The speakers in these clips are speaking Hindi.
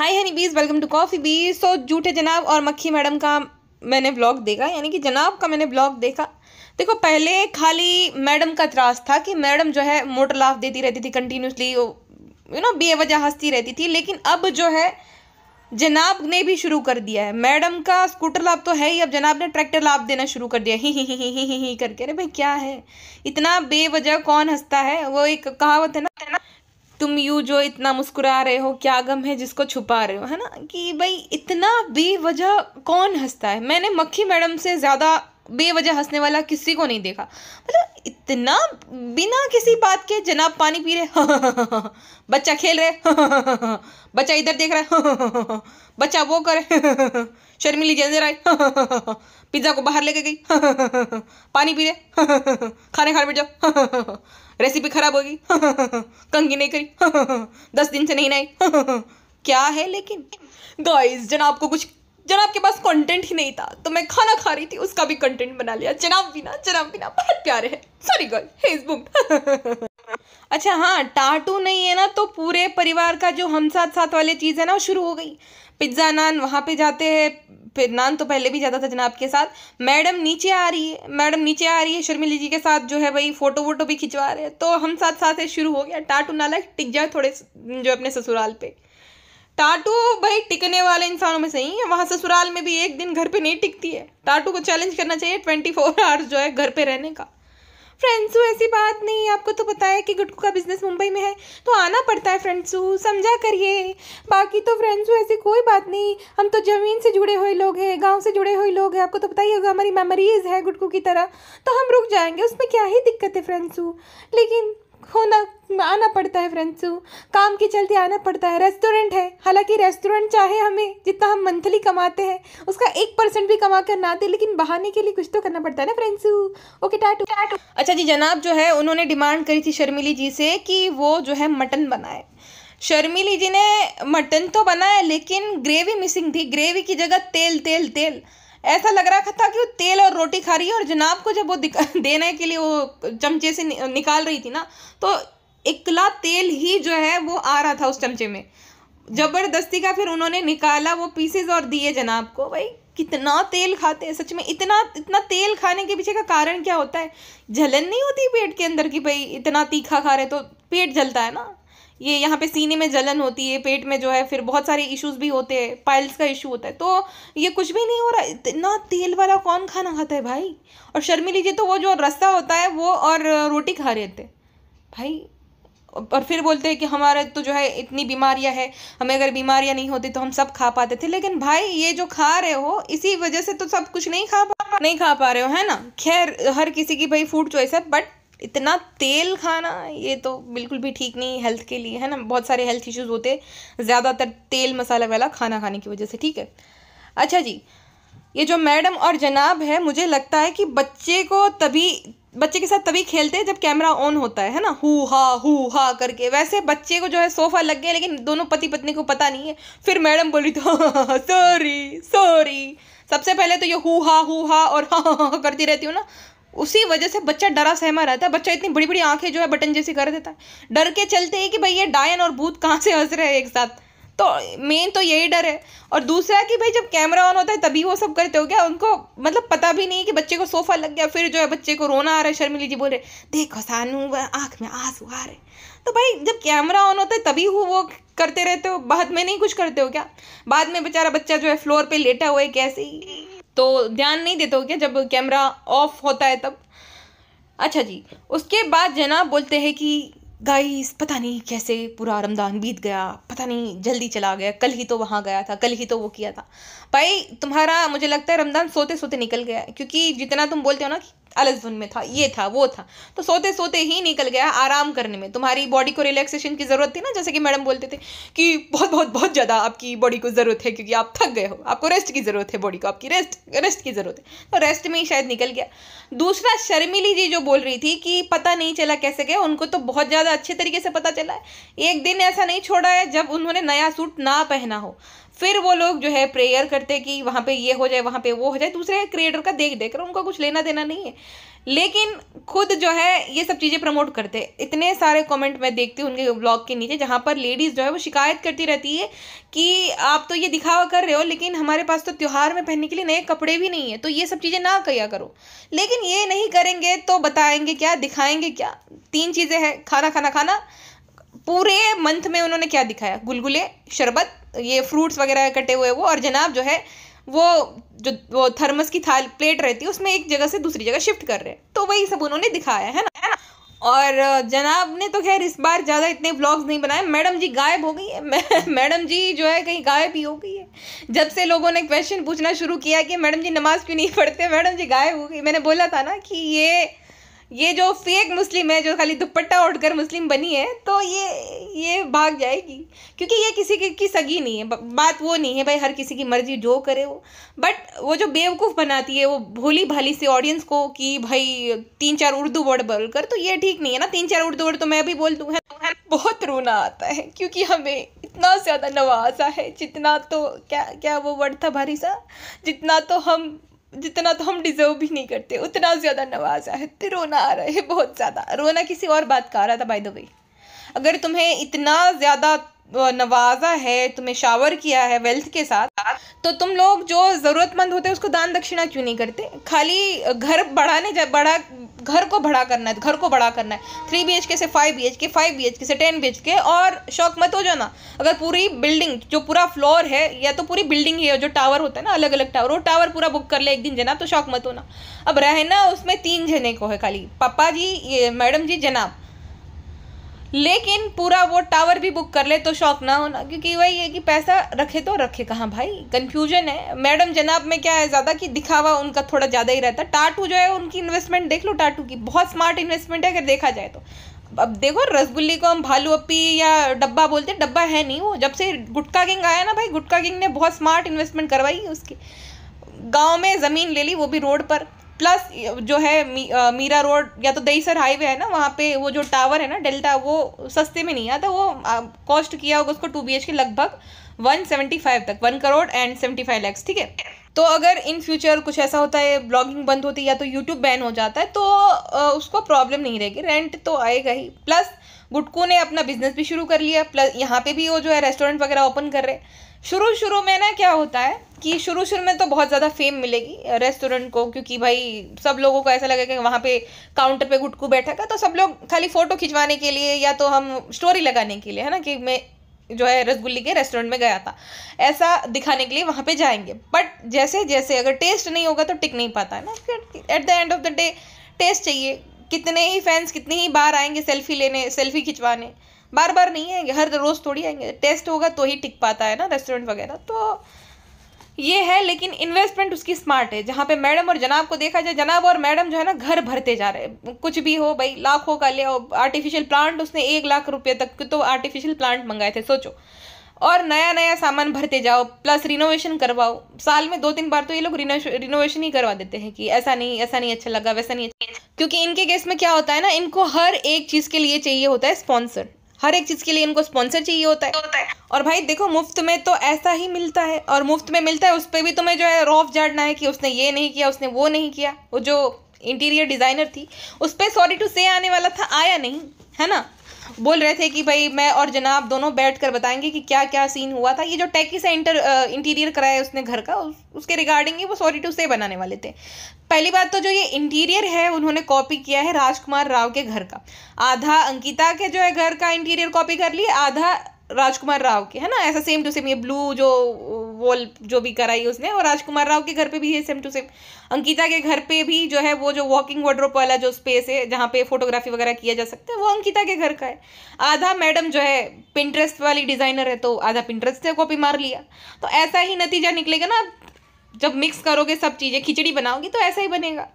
हाय हनी बीज वेलकम टू कॉफ़ी बीज सो झूठे जनाब और मक्खी मैडम का मैंने ब्लॉग देखा। यानी कि जनाब का मैंने ब्लॉग देखा। देखो, पहले खाली मैडम का त्रास था कि मैडम जो है मोटर लाभ देती रहती थी कंटिन्यूसली यू नो बेवजह हंसती रहती थी। लेकिन अब जो है, जनाब ने भी शुरू कर दिया है। मैडम का स्कूटर लाभ तो है ही। अब जनाब ने ट्रैक्टर लाभ देना शुरू कर दिया ही ही ही ही ही ही करके। अरे भाई, क्या है? इतना बेवजह कौन हंसता है? वो एक कहावत है ना तुम यू जो इतना मुस्कुरा रहे हो क्या गम है जिसको छुपा रहे हो है ना कि भाई इतना बेवजह कौन हंसता है मैंने मक्खी मैडम से ज़्यादा बेवजह हंसने वाला किसी को नहीं देखा मतलब इतना बिना किसी बात के जनाब पानी पी रहे बच्चा खेल रहे बच्चा इधर देख रहा है बच्चा वो करे शर्मिली जल्दी रहा पिज़्ज़ा को बाहर लेके गई पानी पी रहे खाने खाने बैठ जाओ रेसिपी खराब होगी। कंगी नहीं करी। दस दिन से नहीं नई। क्या है लेकिन? गाइस जनाब को कुछ जनाब के पास कंटेंट ही नहीं था तो मैं खाना खा रही थी, उसका भी कंटेंट बना लिया। जनाब बिना जनाब बिना, बहुत प्यारे है। सॉरी गर्ल फेसबुक अच्छा हाँ टाटू नहीं है ना तो पूरे परिवार का जो हम साथ साथ वाली चीज़ है ना, वो शुरू हो गई। पिज़्ज़ा नान, वहाँ पे जाते हैं फिर नान तो पहले भी ज़्यादा था जनाब के साथ। मैडम नीचे आ रही है, मैडम नीचे आ रही है, शर्मिली जी के साथ जो है भाई फ़ोटो वोटो भी खिंचवा रहे हैं। तो हम साथ साथ शुरू हो गया। टाटू नाला टिक जाए थोड़े जो अपने ससुराल पे। टाटू भाई टिकने वाले इंसानों में सही है वहाँ ससुराल में भी एक दिन घर पर नहीं टिकती है। टाटू को चैलेंज करना चाहिए ट्वेंटी फोर आवर्स जो है घर पर रहने का। फ्रेंड्सू ऐसी बात नहीं, आपको तो पता है कि गुटकू का बिज़नेस मुंबई में है तो आना पड़ता है फ्रेंड्सू समझा करिए। बाकी तो फ्रेंड्सू ऐसी कोई बात नहीं, हम तो ज़मीन से जुड़े हुए लोग हैं, गाँव से जुड़े हुए लोग हैं, आपको तो पता ही होगा, हमारी मेमोरीज़ है गुटकू की तरह तो हम रुक जाएँगे, उसमें क्या ही दिक्कत है फ्रेंड्सू लेकिन होना, आना पड़ता है फ्रेंड्स काम के चलते आना पड़ता है। रेस्टोरेंट है। हालाँकि रेस्टोरेंट चाहे हमें, जितना हम मंथली कमाते हैं, उसका एक परसेंट भी कमा कर ना दे, लेकिन बहाने के लिए कुछ तो करना पड़ता है ना फ्रेंड्स ओके टाटू टाटू अच्छा जी, जनाब जो है, उन्होंने डिमांड करी थी शर्मिली जी से कि वो जो है मटन बनाए। शर्मिली जी ने मटन तो बनाया, लेकिन ग्रेवी मिसिंग थी। ग्रेवी की जगह तेल तेल तेल। ऐसा लग रहा था कि वो तेल और रोटी खा रही है और जनाब को जब वो देने के लिए वो चमचे से निकाल रही थी ना तो इकला तेल ही जो है वो आ रहा था उस चमचे में। ज़बरदस्ती का फिर उन्होंने निकाला, वो पीसेस और दिए जनाब को। भाई, कितना तेल खाते हैं, सच में इतना इतना तेल खाने के पीछे का कारण क्या होता है? जलन नहीं होती पेट के अंदर की भाई इतना तीखा खा रहे तो पेट जलता है ना? ये यहाँ पे सीने में जलन होती है, पेट में जो है, फिर बहुत सारे इश्यूज़ भी होते हैं पाइल्स का इशू होता है। तो ये कुछ भी नहीं हो रहा, इतना तेल वाला कौन खाना खाता है भाई? और शर्मी लीजिए तो वो जो रस्ता होता है, वो और रोटी खा रहे थे। भाई, और फिर बोलते हैं कि हमारे तो जो है, इतनी बीमारियाँ है, हमें अगर बीमारियाँ नहीं होती तो हम सब खा पाते थे। लेकिन भाई, ये जो खा रहे हो, इसी वजह से तो सब कुछ नहीं खा पा, नहीं खा पा रहे हो, है ना? खैर, हर किसी की भाई फ़ूड चॉइस है बट इतना तेल खाना ये तो बिल्कुल भी ठीक नहीं हेल्थ के लिए है ना? बहुत सारे हेल्थ इश्यूज़ होते ज़्यादातर तेल मसाला वाला खाना खाने की वजह से ठीक है? अच्छा जी ये जो मैडम और जनाब है मुझे लगता है कि बच्चे को तभी बच्चे के साथ तभी खेलते हैं जब कैमरा ऑन होता है है ना? हु हा हु हा करके। वैसे बच्चे को जो है सोफा लग गया लेकिन दोनों पति पत्नी को पता नहीं है। फिर मैडम बोली तो सॉरी सॉरी सबसे पहले तो ये हु हा हु हा और हा हा, हा करती रहती हूँ ना। उसी वजह से बच्चा डरा सहमा रहता है। बच्चा इतनी बड़ी बड़ी आँखें जो है बटन जैसी कर देता है। डर के चलते हैं कि भाई ये डायन और भूत कहाँ से हंस रहे हैं एक साथ। तो मेन तो यही डर है। और दूसरा कि भाई जब कैमरा ऑन होता है तभी वो सब करते हो क्या? उनको मतलब पता भी नहीं कि बच्चे को सोफा लग गया, फिर जो है बच्चे को रोना आ रहा है। शर्मिली जी बोल रहे, देखो सानू आँख में आँसू आ रहे तो भाई जब कैमरा ऑन होता है तभी वो वो करते रहते हो। बाद में नहीं कुछ करते हो क्या? बाद में बेचारा बच्चा जो है फ्लोर पे लेटा हुआ है, कैसे ही तो ध्यान नहीं देते हो क्या? जब कैमरा ऑफ़ होता है तब? अच्छा जी, उसके बाद जना बोलते हैं कि गाइस पता नहीं कैसे पूरा रमदान बीत गया, पता नहीं जल्दी चला गया, कल ही तो वहाँ गया था, कल ही तो वो किया था। भाई, तुम्हारा मुझे लगता है रमदान सोते सोते निकल गया क्योंकि जितना तुम बोलते हो ना कि अलसबन में था, ये था, वो था। तो सोते सोते ही निकल गया आराम करने में। तुम्हारी बॉडी को रिलैक्सेशन की ज़रूरत थी ना, जैसे कि मैडम बोलते थे कि बहुत बहुत बहुत ज़्यादा आपकी बॉडी को ज़रूरत है, क्योंकि आप थक गए हो। आपको रेस्ट की ज़रूरत है बॉडी को, आपकी रेस्ट रेस्ट की ज़रूरत है। तो रेस्ट में ही शायद निकल गया। दूसरा, शर्मिली जी जो बोल रही थी कि पता नहीं चला कैसे गया, उनको तो बहुत ज़्यादा अच्छे तरीके से पता चला है। एक दिन ऐसा नहीं छोड़ा है जब उन्होंने नया सूट ना पहना हो। फिर वो लोग जो है प्रेयर करते कि वहाँ पे ये हो जाए, वहाँ पे वो हो जाए, दूसरे क्रिएटर का देख देख कर उनको कुछ लेना देना नहीं है। लेकिन खुद जो है ये सब चीज़ें प्रमोट करते। इतने सारे कमेंट मैं देखती हूँ उनके ब्लॉग के नीचे, जहाँ पर लेडीज़ जो है वो शिकायत करती रहती है कि आप तो ये दिखावा कर रहे हो, लेकिन हमारे पास तो त्यौहार में पहनने के लिए नए कपड़े भी नहीं है तो ये सब चीज़ें ना किया करो। लेकिन ये नहीं करेंगे तो बताएँगे क्या, दिखाएँगे क्या? तीन चीज़ें हैं, खाना खाना खाना। पूरे मंथ में उन्होंने क्या दिखाया? गुलगुले, शरबत ये फ्रूट्स वगैरह कटे हुए वो, और जनाब जो है, वो जो, वो थर्मस की थाल प्लेट रहती है, उसमें एक जगह से दूसरी जगह शिफ्ट कर रहे हैं। तो वही सब उन्होंने दिखाया, है ना? है ना और जनाब ने तो खैर इस बार ज़्यादा इतने ब्लॉग्स नहीं बनाए। मैडम जी गायब हो गई है। मैडम जी जो है कहीं गायब ही हो गई है। जब से लोगों ने क्वेश्चन पूछना शुरू किया कि मैडम जी नमाज़ क्यों नहीं पढ़ते, मैडम जी गायब हो गई। मैंने बोला था ना कि ये ये जो फेक मुस्लिम है जो खाली दुपट्टा ओढ़कर मुस्लिम बनी है तो ये ये भाग जाएगी। क्योंकि ये किसी की, की सगी नहीं है बात वो नहीं है भाई हर किसी की मर्ज़ी जो करे वो। बट वो जो बेवकूफ़ बनाती है वो भोली भाली से ऑडियंस को कि भाई तीन चार उर्दू वर्ड बोल कर तो ये ठीक नहीं है ना। तीन चार उर्दू वर्ड तो मैं भी बोल दूँ है। बहुत रोना आता है क्योंकि हमें इतना ज़्यादा नवाजा है जितना तो क्या क्या वो वर्ड था भारी सा? जितना तो हम जितना तो हम डिजर्व भी नहीं करते, उतना ज़्यादा नवाजा है। तो रोना आ रहा है, बहुत ज़्यादा। रोना किसी और बात का आ रहा था बाय द वे अगर तुम्हें इतना ज़्यादा नवाजा है, तुम्हें शावर किया है वेल्थ के साथ तो तुम लोग जो ज़रूरतमंद होते हैं, उसको दान दक्षिणा क्यों नहीं करते? खाली घर बढ़ाने जा बड़ा घर को बड़ा करना है, घर को बड़ा करना है। थ्री बी एच के से five B H K five B H K से टेन बी एच के और शौक मत हो जाना। अगर पूरी बिल्डिंग जो पूरा फ्लोर है, या तो पूरी बिल्डिंग ही है, जो टावर होता है ना अलग अलग टावर वो टावर पूरा बुक कर ले एक दिन जना तो शौक मत होना। अब रहना उसमें तीन जने को है खाली। पापा जी, ये, मैडम जी, जनाब। लेकिन पूरा वो टावर भी बुक कर ले तो शौक ना होना, क्योंकि वही है कि पैसा रखे तो रखे कहाँ भाई? कन्फ्यूज़न है। मैडम जनाब में क्या है ज़्यादा कि दिखावा उनका थोड़ा ज़्यादा ही रहता। टाटू जो है उनकी इन्वेस्टमेंट देख लो टाटू की। बहुत स्मार्ट इन्वेस्टमेंट है अगर देखा जाए तो। अब देखो रसगुल्ली को हम भालू अपी या डब्बा बोलते, डब्बा है नहीं वो। जब से गुटका किंग आया ना भाई, गुटका किंग ने बहुत स्मार्ट इन्वेस्टमेंट करवाई उसकी। गाँव में ज़मीन ले ली, वो भी रोड पर। प्लस जो है मी, आ, मीरा रोड या तो दहीसर हाईवे है ना वहाँ पे वो जो टावर है ना डेल्टा वो सस्ते में नहीं आता वो कॉस्ट किया होगा उसको टू बी के लगभग वन सेवेंटी फाइव तक one crore and seventy five lakhs ठीक है? तो अगर इन फ्यूचर कुछ ऐसा होता है ब्लॉगिंग बंद होती है या तो यूट्यूब बैन हो जाता है तो उसको प्रॉब्लम नहीं रहेगी रेंट तो आएगा ही। प्लस गुटकू ने अपना बिज़नेस भी शुरू कर लिया प्लस यहाँ पे भी वो जो है रेस्टोरेंट वगैरह ओपन कर रहे शुरू शुरू में ना क्या होता है कि शुरू शुरू में तो बहुत ज़्यादा फेम मिलेगी रेस्टोरेंट को, क्योंकि भाई सब लोगों को ऐसा लगेगा कि वहाँ पे काउंटर पे गुटकू बैठा था तो सब लोग खाली फ़ोटो खिंचवाने के लिए या तो हम स्टोरी लगाने के लिए, है ना, कि मैं जो है रसगुल्ली के रेस्टोरेंट में गया था। ऐसा दिखाने के लिए वहाँ पे जाएँगे। बट जैसे जैसे अगर टेस्ट नहीं होगा तो टिक नहीं पाता, है ना? At the end of the day test चाहिए। कितने ही फैंस कितनी ही बार आएँगे सेल्फी लेने सेल्फी खिंचवाने। बार बार नहीं आएँगे, हर रोज़ थोड़ी आएँगे। टेस्ट होगा तो ही टिक पाता है ना रेस्टोरेंट वगैरह। तो ये है, लेकिन इन्वेस्टमेंट उसकी स्मार्ट है, जहाँ पे मैडम और जनाब को देखा जाए, जनाब और मैडम जो है ना, घर भरते जा रहे हैं। कुछ भी हो, भाई, लाखों का ले आर्टिफिशियल प्लांट उसने एक लाख रुपये तक तो आर्टिफिशियल प्लांट मंगाए थे, सोचो। और नया नया सामान भरते जाओ प्लस रिनोवेशन करवाओ। साल में दो तीन बार तो ये लोग रिनोवेशन ही करवा देते हैं कि ऐसा नहीं ऐसा नहीं अच्छा लगा, वैसा नहीं अच्छा। क्योंकि इनके केस में क्या होता है ना, इनको हर एक चीज़ के लिए चाहिए होता है स्पॉन्सर हर एक चीज़ के लिए इनको स्पॉन्सर चाहिए होता है। होता है। और भाई देखो मुफ़्त में तो ऐसा ही मिलता है। और मुफ़्त में मिलता है उस पर भी तुम्हें जो है रॉफ झाड़ना है कि उसने ये नहीं किया उसने वो नहीं किया। वो जो इंटीरियर डिज़ाइनर थी उस पर सॉरी टू से आने वाला था आया नहीं है ना? बोल रहे थे कि भाई मैं और जनाब दोनों बैठ कर बताएँगे कि क्या क्या सीन हुआ था। ये जो टैकी से इंटर इंटीरियर कराया उसने घर का उस, उसके रिगार्डिंग ही वो सॉरी टू से बनाने वाले थे। पहली बात तो जो ये इंटीरियर है उन्होंने कॉपी किया है राजकुमार राव के घर का। आधा अंकिता के जो है घर का इंटीरियर कॉपी कर लिए आधा राजकुमार राव के, है ना? ऐसा सेम टू सेम ये ब्लू जो वॉल जो भी कराई उसने, और राजकुमार राव के घर पे भी है सेम टू सेम अंकिता के घर पे भी जो है, वो जो वॉकिंग वार्ड्रोप वाला जो स्पेस है, जहाँ पे फोटोग्राफी वगैरह किया जा सकता है, वो अंकिता के घर का है। आधा मैडम जो है पिंट्रेस्ट वाली डिज़ाइनर है तो आधा पिंट्रेस्ट से कॉपी मार लिया। तो ऐसा ही नतीजा निकलेगा ना, जब मिक्स करोगे सब चीज़ें, खिचड़ी बनाओगी तो ऐसा ही बनेगा।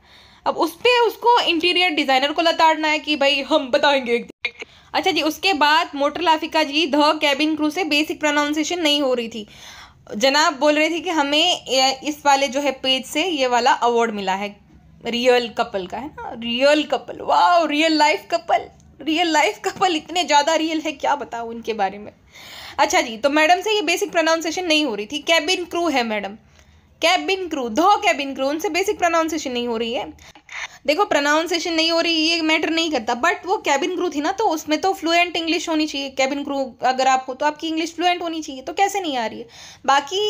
अब उस पर उसको इंटीरियर डिज़ाइनर को लताड़ना है कि भाई, हम बताएँगे अच्छा जी, उसके बाद मोटर लाफिका जी, ध कैबिन क्रू से बेसिक प्रोनाउंसिएशन नहीं हो रही थी। जनाब बोल रहे थे कि हमें इस वाले जो है पेज से ये वाला अवार्ड मिला है। रियल कपल का, है ना? रियल कपल वाह real life couple real life couple इतने ज़्यादा रियल है, क्या बताऊँ उनके बारे में? अच्छा जी तो मैडम से ये बेसिक प्रोनाउंसिएशन नहीं हो रही थी। कैबिन क्रू है मैडम। कैबिन क्रू दो कैबिन क्रू उनसे बेसिक प्रोनाउंसिएशन नहीं हो रही है। देखो प्रोनाउंसिएशन नहीं हो रही, ये मैटर नहीं करता बट वो कैबिन क्रू थी ना तो उसमें तो फ्लुएंट इंग्लिश होनी चाहिए कैबिन क्रू अगर आप हो तो आपकी इंग्लिश फ्लुएंट होनी चाहिए तो कैसे नहीं आ रही है? बाकी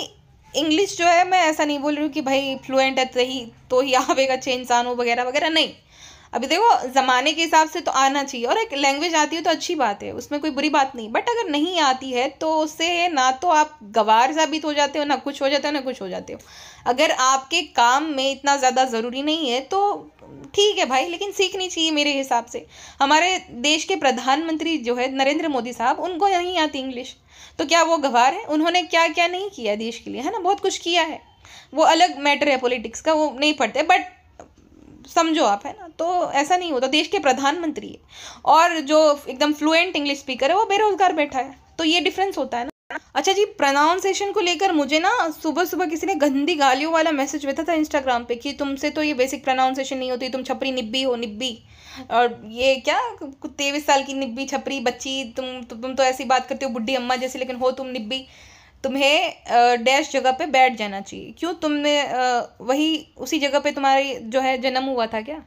इंग्लिश जो है, मैं ऐसा नहीं बोल रही हूँ कि भाई फ्लुएंट है तो ही तो ही आवेगा अच्छे इंसान हो, वगैरह वगैरह, नहीं। अभी देखो, ज़माने के हिसाब से तो आना चाहिए और एक लैंग्वेज आती है तो अच्छी बात है, उसमें कोई बुरी बात नहीं। बट अगर नहीं आती है तो उससे ना तो आप गवार साबित हो जाते हो, ना कुछ हो जाते हो, ना कुछ हो जाते हो। अगर आपके काम में इतना ज़्यादा ज़रूरी नहीं है तो ठीक है भाई, लेकिन सीखनी चाहिए मेरे हिसाब से। हमारे देश के प्रधानमंत्री जो है, नरेंद्र मोदी साहब, उनको नहीं आती इंग्लिश तो क्या वो गवार है? उन्होंने क्या क्या नहीं किया देश के लिए, है ना? बहुत कुछ किया है। वो अलग मैटर है पॉलिटिक्स का, वो नहीं पढ़ते। बट समझो आप, है ना? तो ऐसा नहीं होता, देश के प्रधानमंत्री है। और जो एकदम फ्लुएंट इंग्लिश स्पीकर है, वो बेरोजगार बैठा है। तो ये डिफरेंस होता है ना? अच्छा जी प्रोनाउंसिएशन को लेकर मुझे ना सुबह सुबह किसी ने गंदी गालियों वाला मैसेज भेजा था इंस्टाग्राम पे कि तुमसे तो ये बेसिक प्रोनाउंसिएशन नहीं होती, तुम छपरी निब्बी हो, निब्बी। और ये क्या? तेईस साल की निब्बी छपरी बच्ची, तुम तुम तो ऐसी बात करते हो, बुढ़ी अम्मा जैसे, लेकिन हो तुम निब्बी। तुम्हें डैश जगह पे बैठ जाना चाहिए। क्यों? तुमने वही उसी जगह पे तुम्हारी जो है जन्म हुआ था क्या?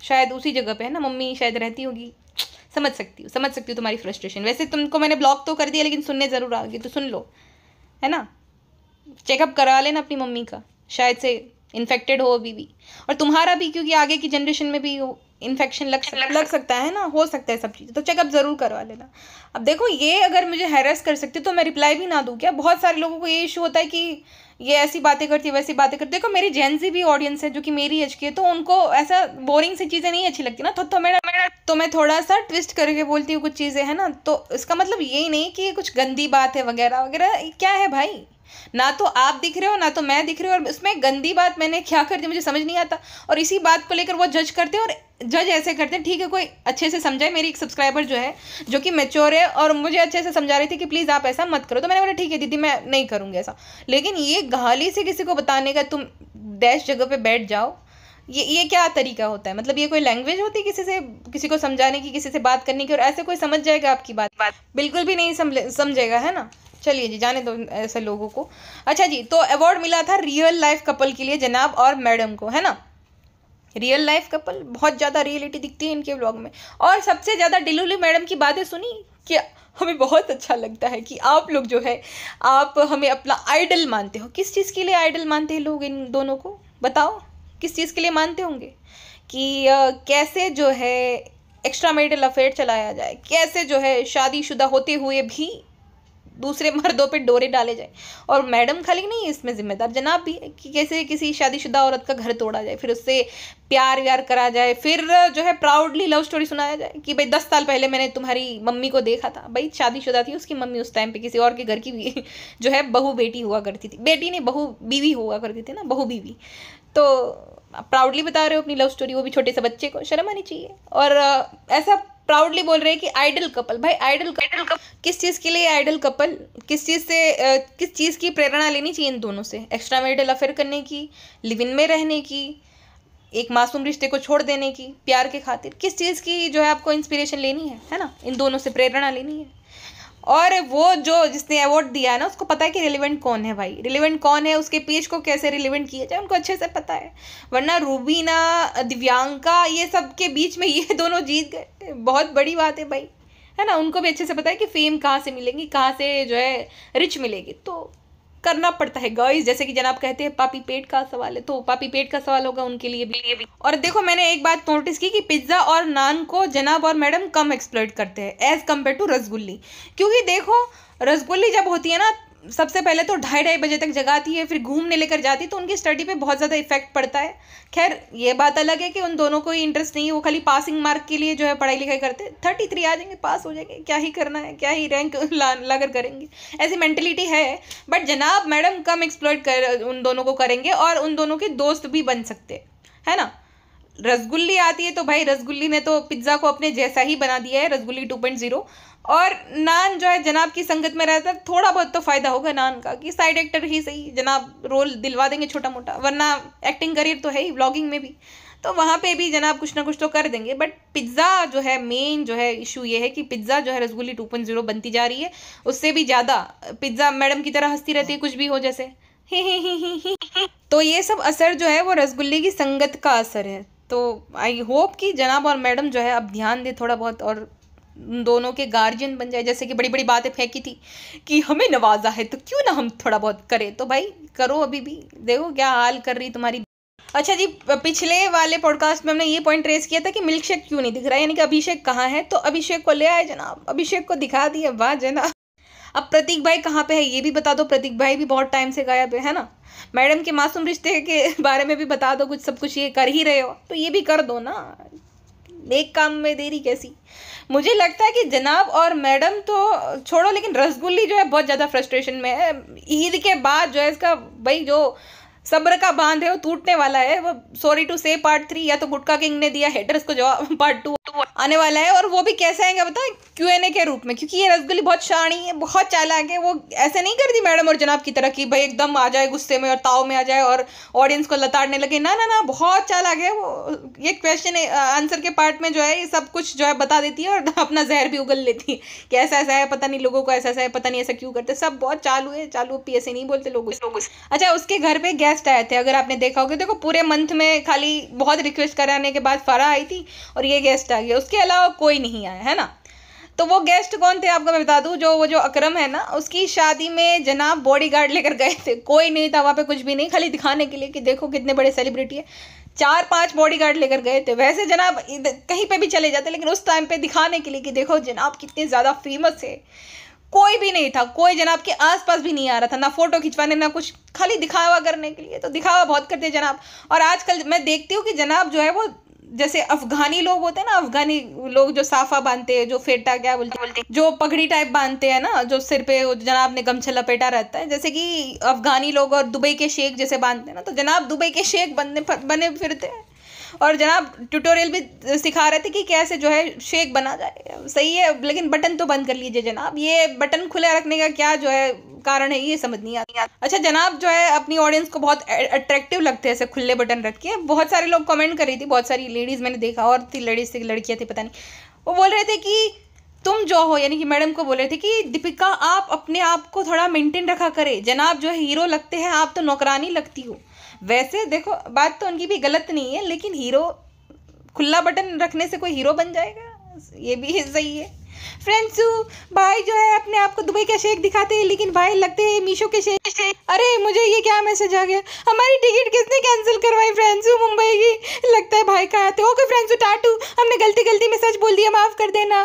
शायद उसी जगह पे है ना? मम्मी शायद रहती होगी। समझ सकती हूँ, समझ सकती हूँ तुम्हारी फ्रस्ट्रेशन वैसे तुमको मैंने ब्लॉक तो कर दिया, लेकिन सुनने ज़रूर आ गई तो सुन लो। है ना? चेकअप करा लेना अपनी मम्मी का। शायद से इन्फेक्टेड हो अभी भी। और तुम्हारा भी क्योंकि आगे की जनरेशन में भी इन्फेक्शन लग सक, लग सकता है ना? हो सकता है सब चीज़ें। तो चेकअप ज़रूर करवा लेना। अब देखो ये अगर मुझे हैरेस कर सकती तो मैं रिप्लाई भी ना दूँ क्या? बहुत सारे लोगों को ये इशू होता है कि ये ऐसी बातें करती है वैसी बातें करती देखो मेरी जेंसी भी ऑडियंस है जो कि मेरी एज की है तो उनको ऐसा बोरिंग सी चीज़ें नहीं अच्छी लगती ना। तो, तो मेरा मेरा तो मैं थोड़ा सा ट्विस्ट करके बोलती हूँ कुछ चीज़ें है ना? तो इसका मतलब यही नहीं कि कुछ गंदी बात है वगैरह वगैरह क्या है भाई? ना तो आप दिख रहे हो ना तो मैं दिख रही हूँ और उसमें गंदी बात मैंने क्या कर दी मुझे समझ नहीं आता। और इसी बात को लेकर वो जज करते हैं और जज ऐसे करते हैं ठीक है कोई अच्छे से समझाए मेरी एक सब्सक्राइबर जो है जो कि मेच्योर है और मुझे अच्छे से समझा रही थी कि प्लीज़ आप ऐसा मत करो तो मैंने बोला ठीक है दीदी मैं नहीं करूँगी ऐसा। लेकिन ये गाली से किसी को बताने का तुम डैश जगह पर बैठ जाओ ये ये क्या तरीका होता है? मतलब ये कोई लैंग्वेज होती है किसी से किसी को समझाने की किसी से बात करने की और ऐसे कोई समझ जाएगा आपकी बात? बात बिल्कुल भी नहीं समझेगा है ना? चलिए जी जाने दो ऐसे लोगों को। अच्छा जी तो अवार्ड मिला था रियल लाइफ कपल के लिए जनाब और मैडम को है ना? रियल लाइफ कपल बहुत ज़्यादा रियलिटी दिखती है इनके ब्लॉग में। और सबसे ज़्यादा डिलूली मैडम की बातें सुनी कि हमें बहुत अच्छा लगता है कि आप लोग जो है आप हमें अपना आइडल मानते हो। किस चीज़ के लिए आइडल मानते हैं लोग इन दोनों को? बताओ किस चीज़ के लिए मानते होंगे? कि आ, कैसे जो है एक्स्ट्रा मेरिटल अफेयर चलाया जाए? कैसे जो है शादीशुदा होते हुए भी दूसरे मर्दों पे डोरे डाले जाए। और मैडम खाली नहीं, इसमें जिम्मेदार जनाब भी है कि कैसे, किसी शादीशुदा औरत का घर तोड़ा जाए, फिर उससे प्यार व्यार करा जाए, फिर जो है प्राउडली लव स्टोरी सुनाया जाए कि भाई दस साल पहले मैंने तुम्हारी मम्मी को देखा था। भाई शादीशुदा थी उसकी मम्मी उस टाइम पे, किसी और के घर की जो है बहू बेटी हुआ करती थी। बेटी नहीं, बहू, बीवी हुआ करती थी ना, बहू बीवी। तो प्राउडली बता रहे हो अपनी लव स्टोरी वो भी छोटे से बच्चे को, शर्म आनी चाहिए। और ऐसा प्राउडली बोल रहे हैं कि आइडल कपल भाई आइडल कपल किस चीज़ के लिए आइडल कपल किस चीज़ से आ, किस चीज़ की प्रेरणा लेनी चाहिए इन दोनों से? एक्स्ट्रा मेरिटल अफेयर करने की लिव इन में रहने की एक मासूम रिश्ते को छोड़ देने की प्यार के खातिर? किस चीज़ की जो है आपको इंस्पिरेशन लेनी है? है ना? इन दोनों से प्रेरणा लेनी है। और वो जो जिसने अवार्ड दिया है ना, उसको पता है कि रिलेवेंट कौन है भाई? रिलेवेंट कौन है? उसके पेज को कैसे रिलेवेंट किया जाए, उनको अच्छे से पता है। वरना रूबीना, दिव्यांका, ये सब के बीच में ये दोनों जीत गए। बहुत बड़ी बात है भाई। है ना? उनको भी अच्छे से पता है कि फेम कहाँ से मिलेगी, कहाँ से जो है रिच मिलेगी। तो करना पड़ता है गर्ल्स जैसे कि जनाब कहते हैं, पापी पेट का सवाल है तो पापी पेट का सवाल होगा उनके लिए भी। और देखो, मैंने एक बात नोटिस की कि पिज़्ज़ा और नान को जनाब और मैडम कम एक्सप्लोइट करते हैं एज़ कंपेयर टू रसगुल्ली क्योंकि देखो, रसगुल्ली जब होती है ना सबसे पहले तो ढाई ढाई बजे तक जगाती है, फिर घूमने लेकर जाती तो उनकी स्टडी पे बहुत ज़्यादा इफ़ेक्ट पड़ता है। खैर, ये बात अलग है कि उन दोनों को ही इंटरेस्ट नहीं है, वो खाली पासिंग मार्क के लिए जो है पढ़ाई लिखाई करते थर्टी थ्री आ जाएँगे पास हो जाएँगे, क्या ही करना है, क्या ही रैंक ला कर करेंगे। ऐसी मैंटेलिटी है बट जनाब मैडम कम एक्सप्लोर कर, उन दोनों को करेंगे और उन दोनों के दोस्त भी बन सकते है ना? रसगुल्ली आती है तो भाई रसगुल्ली ने तो पिज़्ज़ा को अपने जैसा ही बना दिया है, रसगुल्ली टू पॉइंट ज़ीरो और नान जो है, जनाब की संगत में रहता है, थोड़ा बहुत तो फ़ायदा होगा नान का, कि साइड एक्टर ही सही, जनाब रोल दिलवा देंगे छोटा मोटा वरना एक्टिंग करियर तो है ही ब्लॉगिंग में भी। तो वहाँ पे भी जनाब कुछ ना कुछ तो कर देंगे बट पिज़्ज़ा जो है मेन जो है इशू ये है कि पिज़्ज़ा जो है, रसगुल्ली टू पॉइंट ज़ीरो बनती जा रही है, उससे भी ज़्यादा पिज़्ज़ा मैडम की तरह हंसती रहती है, कुछ भी हो जैसे। तो ये सब असर जो है, वो रसगुल्ले की संगत का असर है। तो आई होप कि जनाब और मैडम जो है अब ध्यान दे थोड़ा बहुत और दोनों के गार्जियन बन जाए। जैसे कि बड़ी बड़ी बातें फेंकी थी कि हमें नवाजा है तो क्यों ना हम थोड़ा बहुत करें? तो भाई करो अभी भी। देखो क्या हाल कर रही तुम्हारी। अच्छा जी, पिछले वाले पॉडकास्ट में हमने ये पॉइंट रेस किया था कि मिल्क शेक क्यों नहीं दिख रहा? है यानी कि अभिषेक कहाँ है? तो अभिषेक को ले आए जनाब। अभिषेक को दिखा दिया वाह जनाब। अब प्रतीक भाई कहाँ पे है? ये भी बता दो, प्रतीक भाई भी बहुत टाइम से गायब है ना? मैडम के मासूम रिश्ते के बारे में भी बता दो, कुछ सब कुछ ये कर ही रहे हो। तो ये भी कर दो ना। एक काम में देरी कैसी? मुझे लगता है कि जनाब और मैडम तो छोड़ो, लेकिन रसगुल्ली जो है बहुत ज़्यादा फ्रस्ट्रेशन में है। ईद के बाद जो है इसका, भाई जो सब्र का बाँध है, वो टूटने वाला है। वो sorry to say part three या तो गुटका किंग ने दिया हेटर्स को जवाब पार्ट टू आने वाला है। और वो भी कैसे आएँगे बताओ क्यू एन ए के रूप में, क्योंकि ये रसगुल्ली बहुत शानी है, बहुत चालाक है, वो ऐसे नहीं करती मैडम और जनाब की तरह की भाई एकदम आ जाए गुस्से में और ताव में आ जाए और ऑडियंस को लताड़ने लगे। ना ना ना, बहुत चालाक है वो। ये क्वेश्चन आंसर के पार्ट में जो है, ये सब कुछ जो है बता देती है और अपना जहर भी उगल लेती है कि ऐसा ऐसा है, पता नहीं लोगों को ऐसा ऐसा है, पता नहीं ऐसा क्यों करते सब बहुत चालू है, चालू पी ऐसे नहीं बोलते लोग। अच्छा उसके घर पे गेस्ट आए थे। अगर आपने देखा होगा, देखो, पूरे मंथ में खाली बहुत रिक्वेस्ट कराने के बाद फरा आई थी और ये गेस्ट आ गया। उसके अलावा कोई नहीं आया, है ना? तो वो गेस्ट कौन थे? आपको मैं बता दूँ, जो, वो जो अकरम है ना, उसकी शादी में जनाब बॉडी गार्ड लेकर गए थे। कोई नहीं था, वहाँ पे कुछ भी नहीं, खाली दिखाने के लिए कि देखो कितने बड़े सेलिब्रिटी है। चार पाँच बॉडी गार्ड लेकर गए थे। वैसे जनाब कहीं पे भी चले जाते, लेकिन उस टाइम पे दिखाने के लिए कि देखो जनाब कितने ज़्यादा फ़ेमस है। कोई भी नहीं था, कोई जनाब के आसपास भी नहीं आ रहा था, ना फ़ोटो खिंचवाने, ना कुछ, खाली दिखावा करने के लिए। तो दिखावा बहुत करते जनाब। और आजकल मैं देखती हूँ कि जनाब जो है वो, जैसे अफगानी लोग होते हैं ना, अफगानी लोग जो साफा बांधते हैं, जो फेटा क्या बोलते बोलते जो पगड़ी टाइप बांधते हैं ना, जो सिर पे जनाब ने गमछा लपेटा रहता है, जैसे कि अफगानी लोग और दुबई के शेख जैसे बांधते हैं ना तो जनाब दुबई के शेख बनने बने फिरते हैं। और जनाब ट्यूटोरियल भी सिखा रहे थे कि कैसे जो है शेक बना जाए। सही है, लेकिन बटन तो बंद कर लीजिए जनाब। ये बटन खुला रखने का क्या जो है कारण है, ये समझ नहीं आती। अच्छा जनाब, जो है अपनी ऑडियंस को बहुत अट्रैक्टिव लगते हैं ऐसे खुले बटन रख के। बहुत सारे लोग कमेंट कर रही थी, बहुत सारी लेडीज़ मैंने देखा, और थी लेडीज़ थी लड़कियाँ थी, पता नहीं। वो बोल रहे थे कि तुम जो हो, यानी कि मैडम को बोल रहे थे कि, दीपिका, आप अपने आप को थोड़ा मेंटेन रखा करे। जनाब, जो है हीरो लगते हैं, आप तो नौकरानी लगती हो। वैसे देखो, बात तो उनकी भी गलत नहीं है, लेकिन हीरो, खुला बटन रखने से कोई हीरो बन जाएगा? ये भी सही है। फ्रेंड्स भाई जो है अपने आप को दुबई का शेख दिखाते हैं, लेकिन भाई लगते हैं मीशो के शेख अरे, मुझे ये क्या मैसेज आ गया? हमारी टिकट किसने कैंसिल करवाई फ्रेंड्स मुंबई की? लगता है भाई का आते ओके फ्रेंड्स टाटू, हमने गलती गलती में सच बोल दिया, माफ़ कर देना।